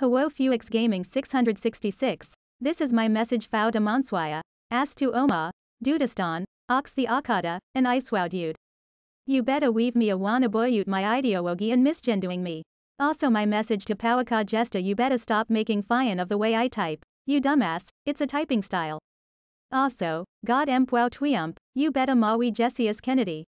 Hello Fuix Gaming 666. This is my message Fau Demonswaya. As to Oma, Dootistan, Ox the Awcada, and Iswowdude. You better weave me a wanaboyut my ideology and misgendering me. Also my message to Powaka Jesta you better stop making fun of the way I type. You dumbass, it's a typing style. Also, God empwow tweump, you better mawi Jessius Kennedy.